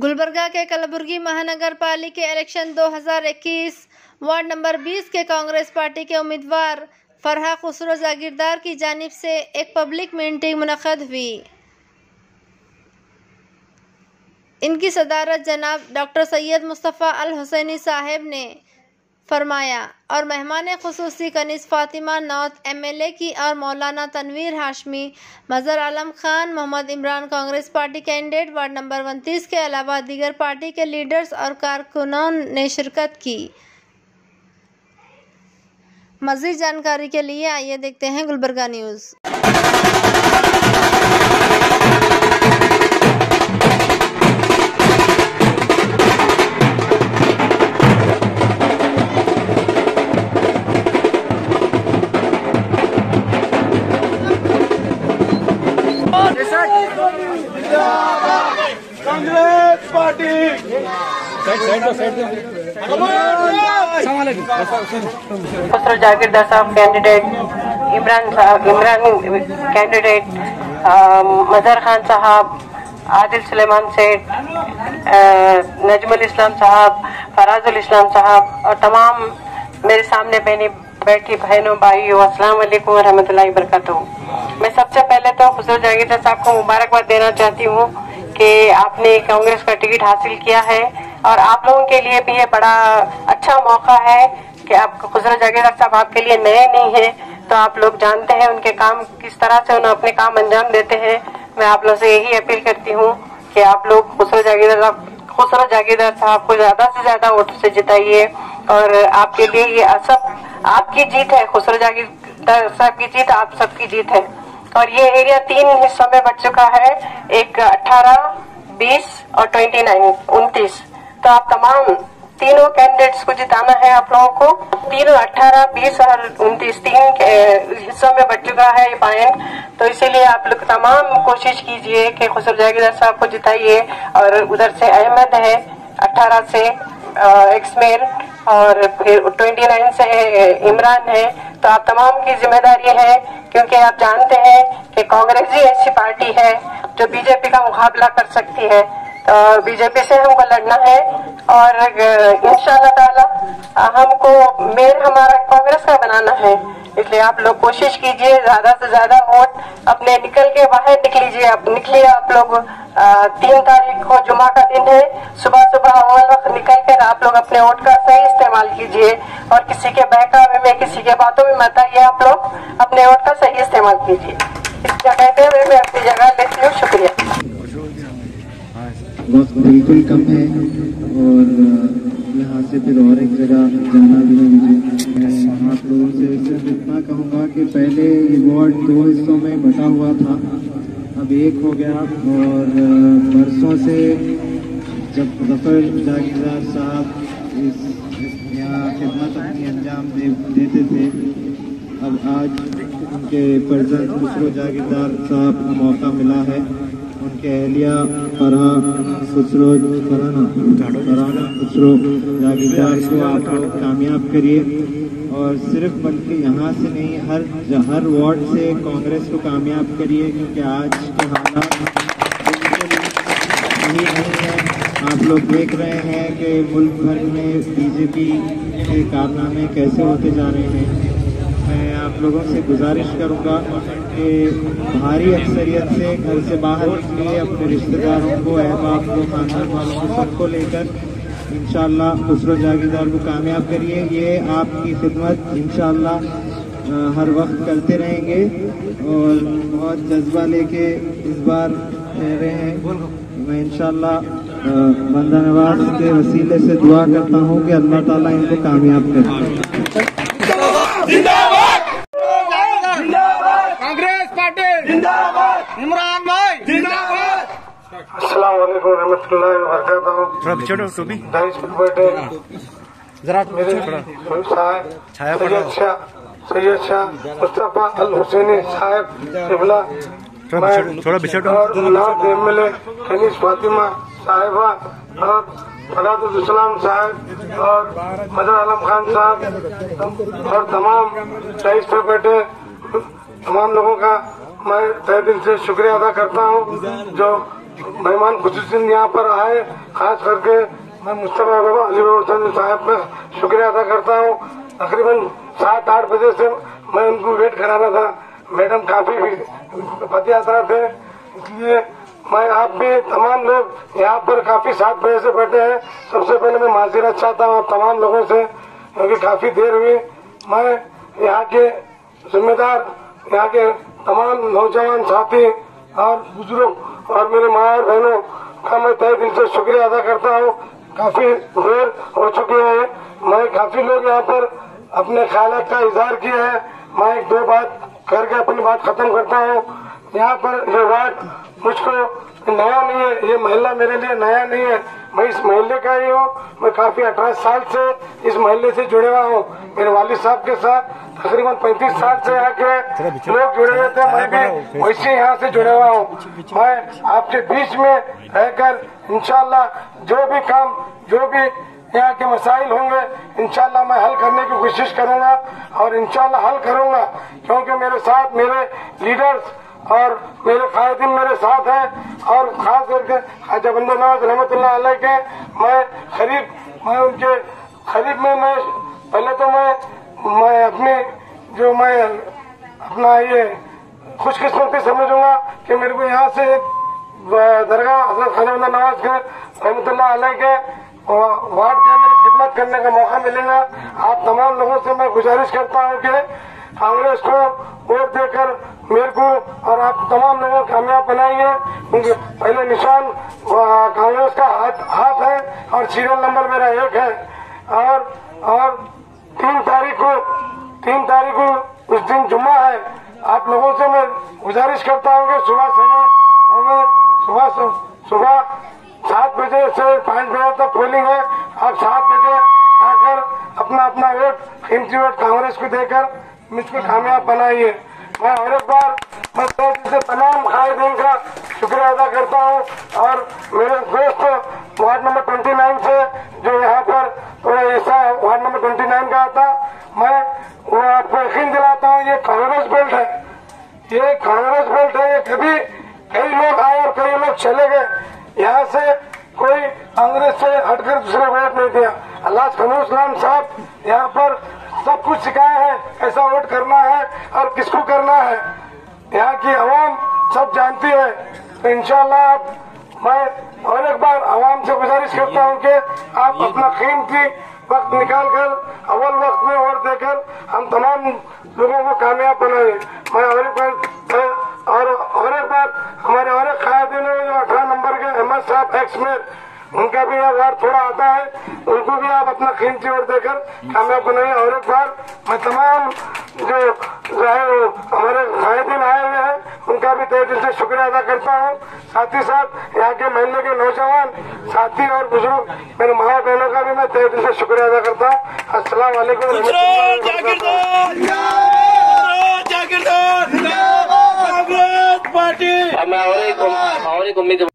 गुलबर्गा के कलबुर्गी महानगर पालिके election 2021 ward number 20 के कांग्रेस पार्टी के उम्मीदवार फरहा खसरो जागीरदार की जानब से एक पब्लिक मीटिंग मनद हुई। इनकी सदारत जनाब डॉक्टर सैयद मुस्तफ़ा अल हुसैनी साहब ने फरमाया, और मेहमान खसूसी कनीस फ़ातिमा नौत एम एल ए की और मौलाना Tanveer Hashmi, Mazhar Alam Khan, Mohammad Imran Congress party candidate, ward number उनतीस के अलावा दीगर पार्टी के लीडर्स और कारकुनों ने शिरकत की। मज़ीद जानकारी के लिए आइए देखते हैं Gulbarga news. Congress party. Sahab candidate Imran sahab Imran candidate मजहर खान साहब, आदिल सुलेमान सेठ नजमुल इस्लाम साहब, फराजुल इस्लाम साहब, और तमाम मेरे सामने बहनी बैठी बहनों, भाइयों, अस्सलाम वालेकुम वरहमतुल्लाहि वबरकातुहू मैं सबसे पहले तो खुसरो जागीरदार साहब को मुबारकबाद देना चाहती हूँ कि आपने कांग्रेस का टिकट हासिल किया है और आप लोगों के लिए भी ये बड़ा अच्छा मौका है कि आप खुसरो जागीरदार साहब आपके लिए नए नहीं है तो आप लोग जानते हैं उनके काम किस तरह से उन्हें अपने काम अंजाम देते हैं। मैं आप लोग से यही अपील करती हूँ कि आप लोग खुसरो जागीरदार साहब खुसरो जागीरदार साहब को ज़्यादा से ज़्यादा वोट से जिताइए और आपके लिए ये सब आपकी जीत है खुसरो जागीरदार साहब की जीत, आप सबकी जीत है। और ये एरिया तीन हिस्सों में बट चुका है। एक 18, 20 और 29, उनतीस। तो आप तमाम तीनों कैंडिडेट्स को जिताना है आप लोगों को। तीनों 18, 20 और 29 तीन हिस्सों में बट चुका है ये पॉइंट तो इसीलिए आप लोग तमाम कोशिश कीजिए कि खुसर जागीरदार साहब को जिताइए। और उधर से अहमद है 18 से एक्समेर और फिर 29 से इमरान है। तो आप तमाम की ज़िम्मेदारी है, क्योंकि आप जानते हैं कि कांग्रेस ही ऐसी पार्टी है जो बीजेपी का मुकाबला कर सकती है। तो बीजेपी से हमको लड़ना है और इन ताला, हमको मेयर हमारा कांग्रेस का बनाना है। इसलिए आप लोग कोशिश कीजिए, ज़्यादा से ज़्यादा वोट अपने निकल के बाहर निकलीजिए। अब निकलिए आप लोग तीन तारीख को जुमा का दिन है। सुबह सुबह अव्वल वक्त निकल कर आप लोग अपने वोट का सही इस्तेमाल कीजिए। और किसी के बहकावे में, किसी के बातों में मत आइए। आप लोग अपने वोट का सही इस्तेमाल कीजिए। इस कहते हुए मैं अपनी जगह लेती हूँ। शुक्रिया। वक्त बिल्कुल कम है और यहाँ से फिर और एक जगह जाना भी है मुझे। आप लोगों से सिर्फ़ इतना कहूँगा कि पहले ये वार्ड दो हिस्सों में बटा हुआ था। अब एक हो गया और बरसों से जब ज़फ़र जागीरदार साहब इस यहाँ खिदमत अपनी अंजाम दे, देते थे अब आज उनके फर्जंद खुसरो जागीरदार साहब को मौका मिला है। अहलिया फरहा, खुसरो को आप लोग कामयाब करिए। और सिर्फ़ बल्कि यहाँ से नहीं, हर हर वार्ड से कांग्रेस को कामयाब करिए, क्योंकि आज के हालात आप लोग देख रहे हैं कि मुल्क भर में बीजेपी के कारनामे कैसे होते जा रहे हैं। आप लोगों से गुजारिश करूँगा कि भारी अक्सरियत से घर से बाहर निकलिए, अपने रिश्तेदारों को, अहबाब को, खानदान वालों को, सबको लेकर। इंशाल्लाह खुसरो जागीरदार को कामयाब करिए। ये आपकी खिदमत, इंशाल्लाह हर वक्त करते रहेंगे। और बहुत जज्बा लेके इस बार ठहरे हैं, मैं इंशाल्लाह बंदा नवाज़ के वसीले से दुआ करता हूँ कि अल्लाह ताला इनको कामयाब करे कांग्रेस पार्टी जिंदाबाद इमरान भाई जिंदाबाद अस्सलाम वालेकुम रहमतुल्लाहि व बरकातहू थोड़ा बैठे जरा मेरे साहब छाया सैयद शाह सैयद शाह मुस्तफ़ा अल हुसैनी साहब किबला थोड़ा बिछड़ो। और नॉर्थ फातिमा साहिबा और फरादुल साहब और मदर आलम खान साहब और तमाम दाइश पर बैठे। तमाम लोगों का मैं तय दिल से शुक्रिया अदा करता हूँ जो मेहमान खुशी यहाँ पर आए, खास करके मैं मुस्तफ़ा बाबा अली साहब का शुक्रिया अदा करता हूँ। तकरीबन सात आठ बजे से मैं उनको वेट कराना था। मैडम काफ़ी पद यात्रा थे, इसलिए मैं आप भी तमाम लोग यहाँ पर काफ़ी सात बजे से बैठे हैं। सबसे पहले मैं माजरत चाहता हूँ आप तमाम लोगों से, क्योंकि काफ़ी देर हुई। मैं यहाँ के जिम्मेदार, यहाँ के तमाम नौजवान साथी और बुज़ुर्ग और मेरे माँ बहनों, का मैं तय दिल से शुक्रिया अदा करता हूँ। काफ़ी देर हो चुकी है। मैं काफ़ी लोग यहाँ पर अपने ख्याल का इजहार किया है। मैं एक दो बात करके अपनी बात खत्म करता हूँ। यहाँ पर ये वार्ड मुझको नया नहीं है ये मोहल्ला मेरे लिए नया नहीं है। मैं इस मोहल्ले का ही हूँ मैं काफ़ी अठारह साल से इस मोहल्ले से जुड़े हुआ हूँ। मेरे वालिद साहब के साथ तकरीबन पैंतीस साल से यहाँ के लोग जुड़े हुए थे मैं भी वैसे यहाँ से जुड़े हुआ हूँ। मैं आपके बीच में रहकर इंशाल्लाह जो भी काम जो भी यहाँ के मसाइल होंगे इंशाल्लाह मैं हल करने की कोशिश करूँगा और इंशाल्लाह हल करूँगा। क्योंकि मेरे साथ मेरे लीडर्स और मेरे कायदीन मेरे साथ हैं। और खास करके ख्वाजा बंदर नवाज़ रहमत के, मैं खरीब मैं उनके खरीब में मैं, पहले तो मैं मैं अपनी, जो मैं अपना ये खुशकिस्मती समझूँगा कि मेरे को यहाँ से दरगाह हज़रत ख्वाजा बंदर नवाज़ के रहमत के वार्ड के अंदर खिदमत करने का मौका मिलेगा। आप तमाम लोगों से मैं गुजारिश करता हूँ कि कांग्रेस को वोट देकर मेरे को और आप तमाम लोगों को कामयाब बनाइए क्योंकि पहले निशान कांग्रेस का हाथ हाथ है और सीरियल नंबर मेरा एक है। और और तीन तारीख को, तीन तारीख को उस दिन जुम्मा है। आप लोगों से मैं गुजारिश करता हूँ सुबह समय हमें सुबह सुबह सात बजे से पाँच बजे तक पोलिंग है। आप सात बजे आकर अपना अपना वोट, कीमती वोट कांग्रेस को देकर मुझको कामयाब बनाइए। मैं और एक बार मैं से तमाम कायदीन का शुक्रिया अदा करता हूँ और मेरे दोस्त वार्ड नंबर ट्वेंटी नाइन से जो यहाँ पर थोड़ा ऐसा वार्ड नंबर ट्वेंटी नाइन का आता मैं वो आपको यकीन दिलाता हूँ, ये कांग्रेस बेल्ट है। ये कांग्रेस बेल्ट है, ये कभी कई लोग आए और कई लोग चले गए। यहाँ से कोई कांग्रेस से हटकर दूसरे वोट नहीं दिया। अल्लाह खनूसलाम साहब, यहाँ पर सब कुछ सिखाया है कैसा वोट करना है और किसको करना है? यहाँ की आवाम सब जानती है। तो इंशाल्लाह आप मैं और एक बार आवाम से गुजारिश करता हूँ कि आप अपना कीमती वक्त निकाल कर अव्वल वक्त में वोट देकर हम तमाम लोगों को कामयाब बनाए। मैं और एक बार और और एक बार हमारे और एक कायदे ने जो अठारह नंबर के अहमद साहब एक्स में उनका भी अवार्ड थोड़ा आता है उनको भी आप अपना कीमती वोट देकर कामयाब बनाइए और एक बार मैं तमाम जो हमारे दिन आए हुए हैं उनका भी तय दिल से शुक्रिया अदा करता हूँ। साथ ही साथ यहाँ के महल्ले के नौजवान साथी और बुज़ुर्ग मेरे माओ बहनों का भी मैं तय दिल से शुक्रिया अदा करता हूँ। अस्सलाम वालेकुम पार्टी। और एक और एक उम्मीद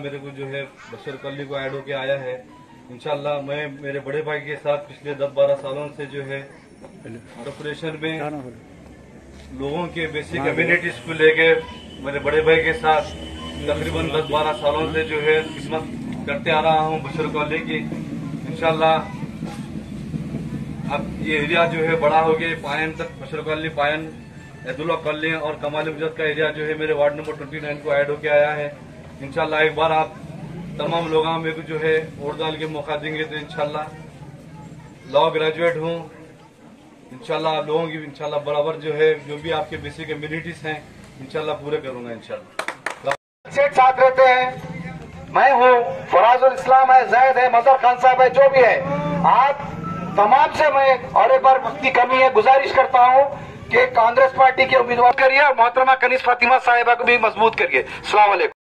मेरे को जो है बशर कली को ऐड होके आया है। इंशाल्लाह मैं मेरे बड़े भाई के साथ पिछले दस बारह सालों से जो है कॉरपोरेशन में लोगों के बेसिक कम्युनिटीज को लेके मेरे बड़े भाई के साथ तकरीबन दस बारह सालों से जो है खिदमत करते आ रहा हूँ बशर कॉली की। इनशाला अब ये एरिया जो है बड़ा हो गया, पायन तक बशर कॉली पायन, अब्दुल्ला कॉलोनी और कमाल का एरिया जो है मेरे वार्ड नंबर ट्वेंटी नाइन को ऐड होके आया है। इंशाल्लाह एक बार आप तमाम लोग जो है वोट डाल के मौका देंगे तो इंशाल्लाह लॉ ग्रेजुएट हूँ। इंशाल्लाह आप लोगों की इंशाल्लाह बराबर जो है, जो भी आपके बेसिक कम्युनिटीज हैं, इंशाल्लाह पूरे करूँगा सेठ साथ रहते हैं। मैं हूँ फराजुल इस्लाम है जैद है, मजहर खान साहब है, जो भी है। आप तमाम से मैं और एक बार वक्त की कमी है, गुजारिश करता हूँ कि कांग्रेस पार्टी के उम्मीदवार करिए और मोहतरमा कनीस फातिमा साहिबा को भी मज़बूत करिए। सलाम